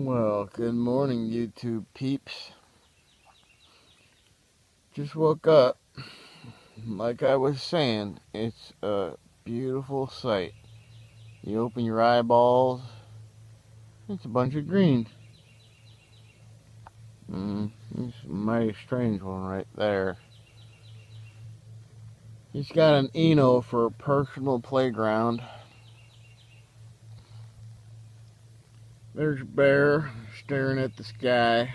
Well, good morning, YouTube peeps. Just woke up. Like I was saying, it's a beautiful sight. You open your eyeballs, it's a bunch of green. Mm, it's a mighty strange one right there. He's got an Eno for a personal playground. There's a Bear staring at the sky.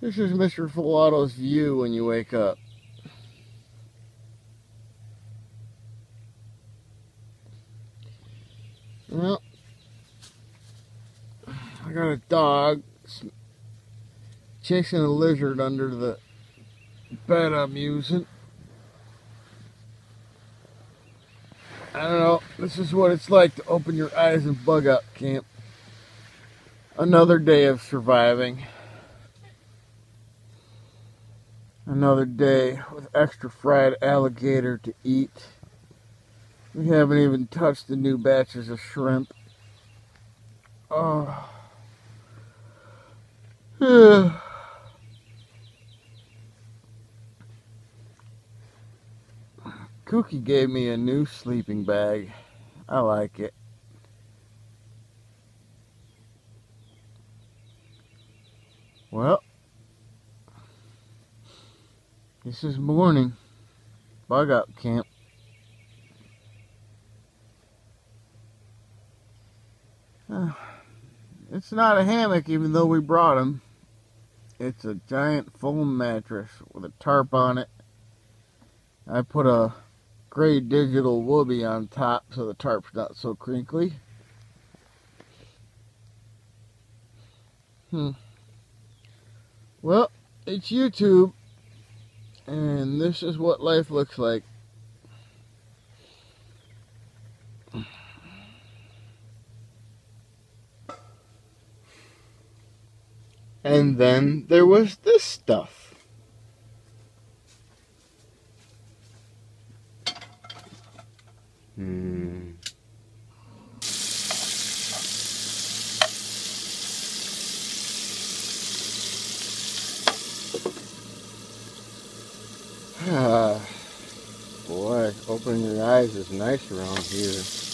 This is Mr. Fullauto's view when you wake up. Well, I got a dog chasing a lizard under the bed I'm using. I don't know. This is what it's like to open your eyes in bug out camp. Another day of surviving. Another day with extra fried alligator to eat. We haven't even touched the new batches of shrimp. Oh. Yeah. Cookie gave me a new sleeping bag. I like it. Well, this is morning. Bug out camp. Uh, it's not a hammock even though we brought them. It's a giant foam mattress with a tarp on it. I put a gray digital woobie on top so the tarp's not so crinkly. Hmm. Well, it's YouTube, and this is what life looks like. And then there was this stuff. Hmm. Boy, opening your eyes is nice around here.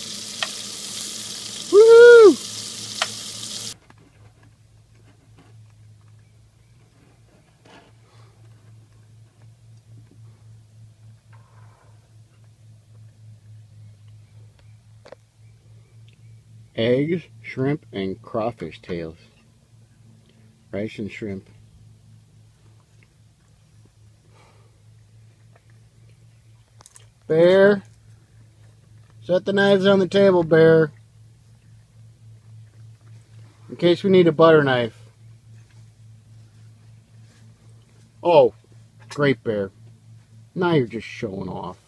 Eggs, shrimp, and crawfish tails. Rice and shrimp. Bear, set the knives on the table, Bear. In case we need a butter knife. Oh, great Bear. Now you're just showing off.